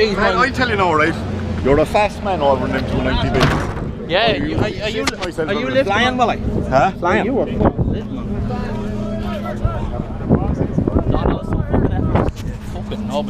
Jeez, Man, I tell you now, right? You're a fast man over an M290B. Yeah, Are you, are, are you, Shift myself are you over. lifting? Flying, will I? Huh? Flying. You were fucking lit, man. No,